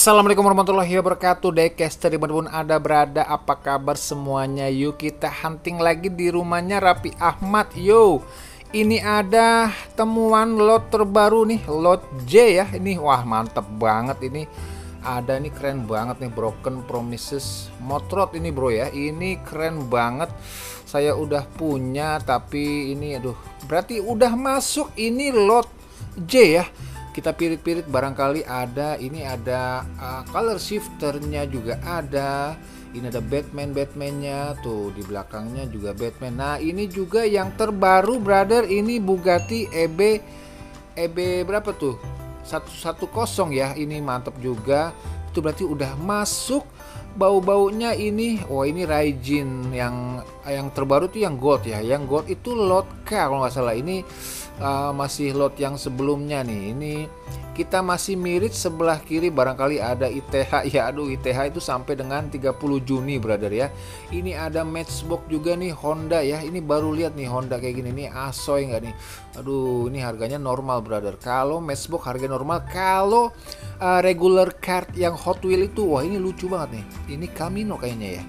Assalamualaikum warahmatullahi wabarakatuh. Daycaster di mana pun ada berada Apa kabar semuanya? Yuk kita hunting lagi di rumahnya Rapi Ahmad. Yo Ini ada temuan lot terbaru nih Lot J ya. Ini wah mantep banget ini. Ada ini keren banget nih Broken Promises Motrot ini bro ya. Ini keren banget. Saya udah punya tapi ini aduh Berarti udah masuk ini lot J ya kita pirit-pirit barangkali ada ini ada uh, color shifternya juga ada. Ini ada Batman Batmannya. Tuh di belakangnya juga Batman. Nah ini juga yang terbaru brother. Ini Bugatti EB EB berapa tuh? 110 ya ini mantap juga. Itu berarti udah masuk bau-baunya ini. Oh ini Raijin yang yang terbaru tuh yang gold ya. Yang gold itu lot K kalau nggak salah. Ini uh, masih lot yang sebelumnya nih. Ini kita masih mirip sebelah kiri. Barangkali ada ITH ya. Aduh ITH itu sampai dengan 30 Juni brother ya. Ini ada matchbox juga nih Honda ya. Ini baru lihat nih Honda kayak gini. Nih asoy nggak nih? Aduh ini harganya normal brother. Kalau matchbox harga normal kalau uh, regular card yang Hot Wheel itu wah ini lucu banget nih. Ini Camino kayaknya ya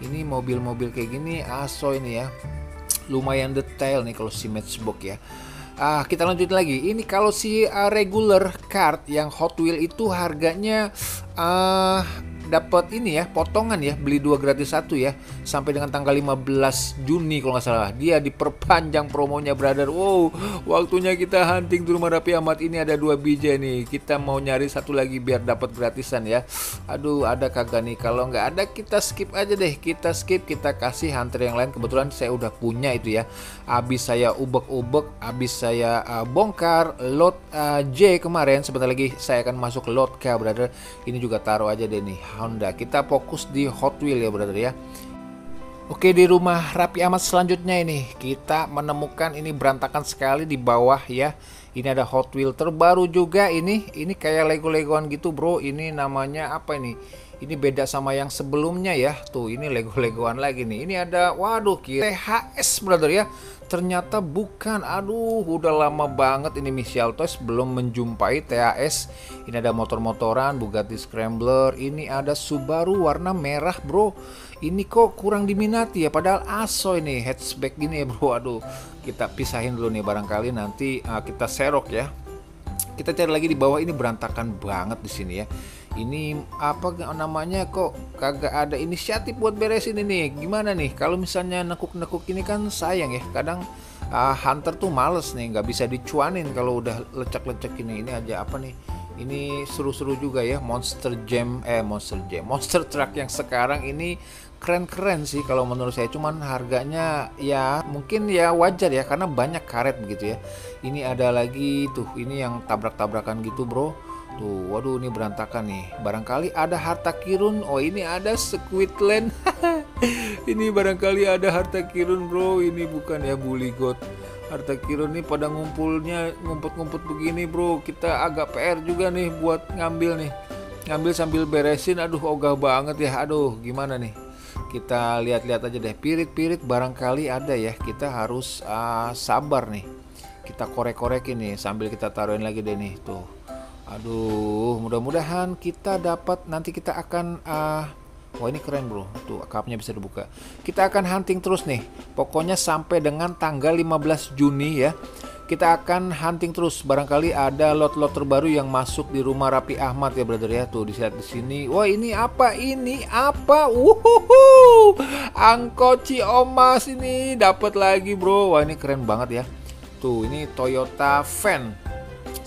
ini mobil-mobil kayak gini asoy nih ya lumayan detail nih kalau si matchbox ya Ah, kita lanjut lagi. Ini kalau si uh, regular card yang Hot Wheel itu harganya uh, dapat ini ya potongan ya beli dua gratis satu ya sampai dengan tanggal 15 Juni kalau nggak salah. Dia diperpanjang promonya brother. Wow waktunya kita hunting di rumah Rapi Ahmad. Ini ada dua biji nih kita mau nyari satu lagi biar dapat gratisan ya. Aduh ada kagak nih. Kalau nggak ada kita skip aja deh. Kita skip kita kasih hunter yang lain. Kebetulan saya udah punya itu ya. Abis saya ubek-ubek abis saya uh, bongkar lot uh, J kemarin sebentar lagi saya akan masuk lot K brother. Ini juga taruh aja deh nih Honda. Kita fokus di Hot Wheel ya brother ya. Oke di rumah Rapi Ahmad selanjutnya ini kita menemukan ini berantakan sekali di bawah ya. Ini ada Hot Wheel terbaru juga ini. Ini kayak Lego-legoan gitu bro. Ini namanya apa ini? Ini beda sama yang sebelumnya ya. Tuh ini Lego-legoan lagi nih. Ini ada waduh THS brother ya ternyata bukan. Aduh udah lama banget ini Michelle Toys belum menjumpai TAS ini ada motor-motoran Bugatti Scrambler ini ada Subaru warna merah bro. Ini kok kurang diminati ya padahal aso ini hatchback gini ya bro. Aduh kita pisahin dulu nih barangkali nanti uh, kita serok ya. Kita cari lagi di bawah ini berantakan banget di sini ya ini apa namanya kok kagak ada inisiatif buat beresin ini? Gimana nih? Kalau misalnya nekuk-nekuk ini kan sayang ya. Kadang uh, hunter tuh males nih nggak bisa dicuanin kalau udah lecek-lecek ini. Ini aja apa nih? Ini seru-seru juga ya Monster Jam eh Monster Jam Monster Truck yang sekarang ini keren-keren sih kalau menurut saya. Cuman harganya ya mungkin ya wajar ya karena banyak karet begitu ya. Ini ada lagi tuh ini yang tabrak-tabrakan gitu bro Tuh, waduh ini berantakan nih. Barangkali ada harta kirun. Oh, ini ada Squidland. ini barangkali ada harta kirun, Bro. Ini bukan ya bully god. Harta kirun nih pada ngumpulnya ngumpet-ngumpet begini, Bro. Kita agak PR juga nih buat ngambil nih. Ngambil sambil beresin. Aduh, ogah banget ya. Aduh, gimana nih? Kita lihat-lihat aja deh. Pirit-pirit barangkali ada ya. Kita harus uh, sabar nih. Kita korek-korek ini sambil kita taruhin lagi deh nih. Tuh Aduh, mudah-mudahan kita dapat nanti kita akan uh, Wah ini keren bro, tuh kapnya bisa dibuka. Kita akan hunting terus nih, pokoknya sampai dengan tanggal 15 Juni ya. Kita akan hunting terus, barangkali ada lot-lot terbaru yang masuk di rumah Rapi Ahmad ya brother ya. Tuh di di sini. Wah ini apa? Ini apa? Wuhuhu, angkot Omas ini dapat lagi bro. Wah ini keren banget ya. Tuh ini Toyota Van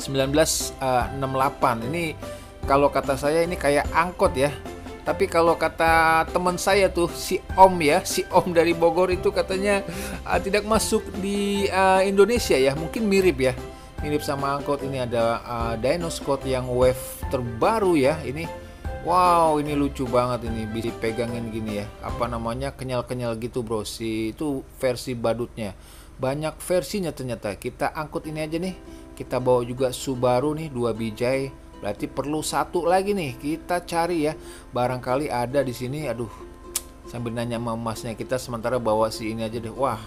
1968 eh, ini kalau kata saya ini kayak angkot ya. Tapi kalau kata teman saya tuh si Om ya si Om dari Bogor itu katanya uh, tidak masuk di uh, Indonesia ya. Mungkin mirip ya. Mirip sama angkot. Ini ada uh, yang wave terbaru ya. Ini Wow ini lucu banget ini bisa pegangin gini ya. Apa namanya kenyal-kenyal gitu bro. Si itu versi badutnya banyak versinya ternyata kita angkut ini aja nih kita bawa juga Subaru nih dua bijai berarti perlu satu lagi nih kita cari ya barangkali ada di sini aduh sambil nanya sama emasnya kita sementara bawa si ini aja deh wah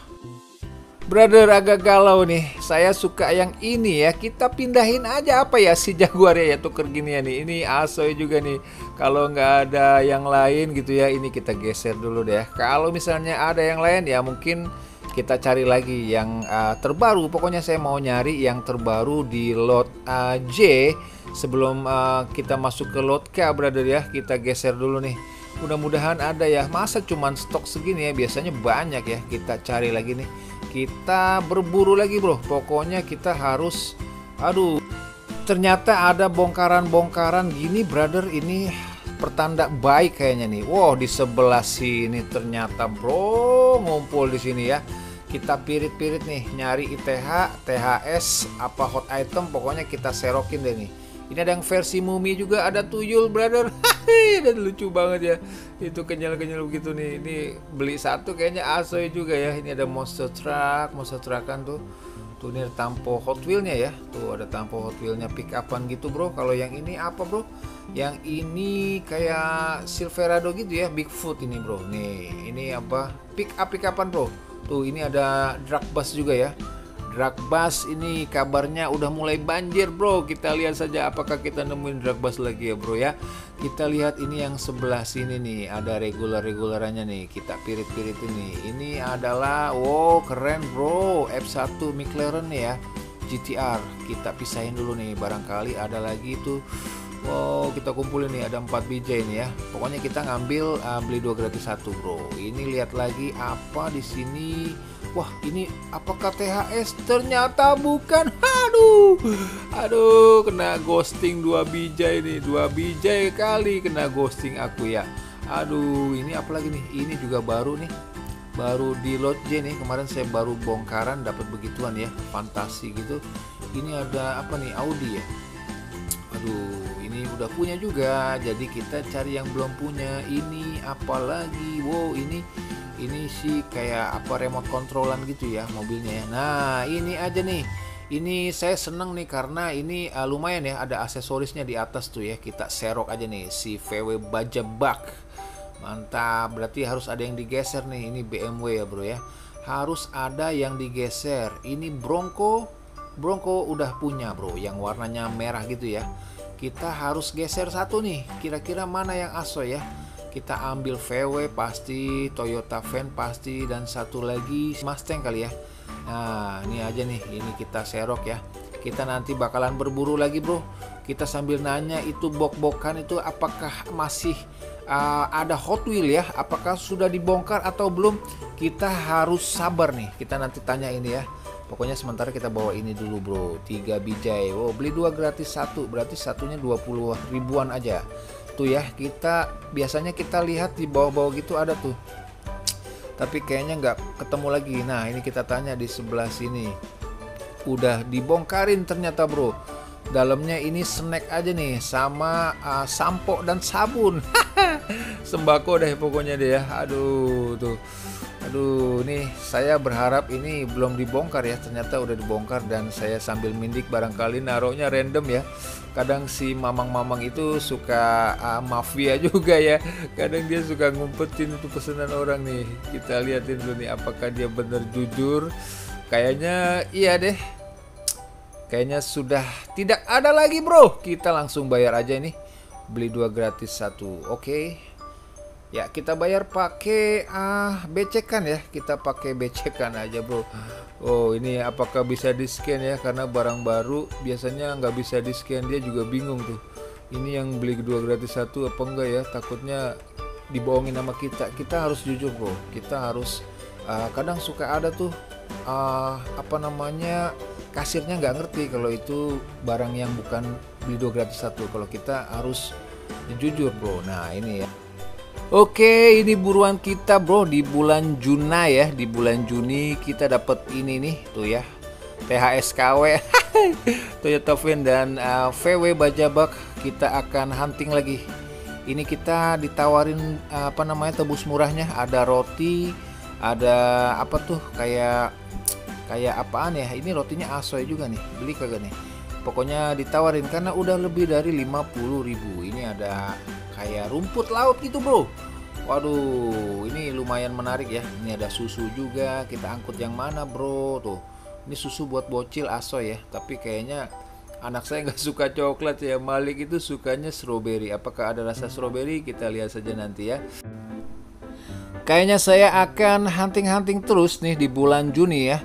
Brother agak galau nih. Saya suka yang ini ya. Kita pindahin aja apa ya si Jaguar ya tuker gini ya nih. Ini Asoy juga nih. Kalau nggak ada yang lain gitu ya, ini kita geser dulu deh. Kalau misalnya ada yang lain ya mungkin kita cari lagi yang uh, terbaru. Pokoknya saya mau nyari yang terbaru di lot uh, J sebelum uh, kita masuk ke lot K, brother ya. Kita geser dulu nih. Mudah-mudahan ada ya. Masa cuman stok segini ya? Biasanya banyak ya. Kita cari lagi nih kita berburu lagi bro pokoknya kita harus aduh ternyata ada bongkaran-bongkaran gini brother ini pertanda baik kayaknya nih wow di sebelah sini ternyata bro ngumpul di sini ya kita pirit-pirit nih nyari ITH, THS, apa hot item pokoknya kita serokin deh nih ini ada yang versi mumi juga ada tuyul brother. Dan lucu banget ya. Itu kenyal-kenyal begitu nih. Ini beli satu kayaknya asoy juga ya. Ini ada monster truck, monster truck kan tuh. Tuh ini ada tampo Hot Wheelnya ya. Tuh ada tampo Hot Wheelnya pick upan gitu bro. Kalau yang ini apa bro? Yang ini kayak Silverado gitu ya. Bigfoot ini bro. Nih ini apa? Pick up pick upan bro. Tuh ini ada drag bus juga ya. Dragbas ini kabarnya udah mulai banjir bro. Kita lihat saja apakah kita nemuin Dragbas lagi ya bro ya. Kita lihat ini yang sebelah sini nih. Ada regular-regularannya nih. Kita pirit-pirit ini. Ini adalah wow keren bro. F1 McLaren ya. GTR Kita pisahin dulu nih. Barangkali ada lagi tuh Wow, kita kumpulin nih ada 4 biji ini ya. Pokoknya kita ngambil uh, beli dua gratis satu, Bro. Ini lihat lagi apa di sini Wah ini apakah THS? Ternyata bukan. Aduh, aduh kena ghosting dua bijai nih, dua bijai kali kena ghosting aku ya. Aduh, ini apa lagi nih? Ini juga baru nih, baru di load J nih. Kemarin saya baru bongkaran dapat begituan ya, fantasi gitu. Ini ada apa nih? Audi ya. Aduh, udah punya juga. Jadi kita cari yang belum punya. Ini apalagi? Wow, ini ini sih kayak apa remote controlan gitu ya mobilnya ya. Nah ini aja nih. Ini saya seneng nih karena ini uh, lumayan ya ada aksesorisnya di atas tuh ya. Kita serok aja nih si VW Baja Bak mantap. Berarti harus ada yang digeser nih. Ini BMW ya bro ya. Harus ada yang digeser. Ini Bronco. Bronco udah punya bro yang warnanya merah gitu ya kita harus geser satu nih. Kira-kira mana yang aso ya? Kita ambil VW pasti Toyota Van pasti dan satu lagi Mustang kali ya. Nah ini aja nih. Ini kita serok ya. Kita nanti bakalan berburu lagi bro. Kita sambil nanya itu bok-bokan itu apakah masih uh, ada Hot Wheel ya. Apakah sudah dibongkar atau belum? Kita harus sabar nih. Kita nanti tanya ini ya. Pokoknya sementara kita bawa ini dulu bro. Tiga bijai wow beli dua gratis satu. Berarti satunya 20 ribuan aja. Tuh ya kita biasanya kita lihat di bawah-bawah gitu ada tuh. Tapi kayaknya nggak ketemu lagi. Nah ini kita tanya di sebelah sini. Udah dibongkarin ternyata bro. Dalamnya ini snack aja nih sama uh, sampo dan sabun sembako deh pokoknya deh ya aduh tuh Aduh, nih saya berharap ini belum dibongkar ya. Ternyata udah dibongkar dan saya sambil mindik barangkali naruhnya random ya. Kadang si mamang-mamang itu suka uh, mafia juga ya. Kadang dia suka ngumpetin itu pesanan orang nih. Kita liatin dulu nih apakah dia bener jujur. Kayaknya iya deh. Kayaknya sudah tidak ada lagi bro. Kita langsung bayar aja nih. Beli dua gratis satu. Oke. Okay. Ya kita bayar pakai ah becekan ya. Kita pakai becekan aja bro. Oh ini apakah bisa di scan ya? Karena barang baru biasanya nggak bisa di scan dia juga bingung tuh. Ini yang beli kedua gratis satu apa enggak ya? Takutnya dibohongin sama kita. Kita harus jujur bro. Kita harus uh, kadang suka ada tuh uh, apa namanya kasirnya nggak ngerti kalau itu barang yang bukan beli dua gratis satu kalau kita harus jujur bro nah ini ya Oke, ini buruan kita bro di bulan Juni ya. Di bulan Juni kita dapat ini nih, tuh ya. THSKW Toyota Van dan uh, VW Bajabak kita akan hunting lagi. Ini kita ditawarin uh, apa namanya tebus murahnya, ada roti, ada apa tuh kayak kayak apaan ya? Ini rotinya asoy juga nih. Beli kagak nih? Pokoknya ditawarin karena udah lebih dari 50.000. Ini ada kayak rumput laut gitu bro Waduh, ini lumayan menarik ya. Ini ada susu juga. Kita angkut yang mana, bro? Tuh, ini susu buat bocil aso ya. Tapi kayaknya anak saya nggak suka coklat ya. Malik itu sukanya strawberry. Apakah ada rasa strawberry? Kita lihat saja nanti ya. Kayaknya saya akan hunting-hunting terus nih di bulan Juni ya.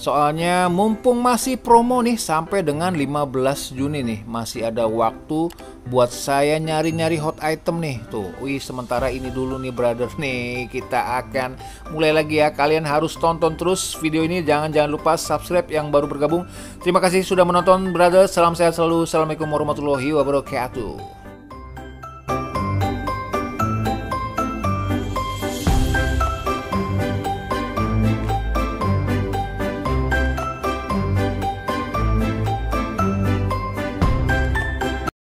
Soalnya mumpung masih promo nih sampai dengan 15 Juni nih Masih ada waktu buat saya nyari-nyari hot item nih. Tuh, wih sementara ini dulu nih brother. Nih Kita akan mulai lagi ya. Kalian harus tonton terus video ini. Jangan-jangan lupa subscribe yang baru bergabung. Terima kasih sudah menonton brother. Salam sehat selalu. Assalamualaikum warahmatullahi wabarakatuh